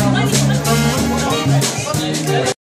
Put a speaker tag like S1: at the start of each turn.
S1: money.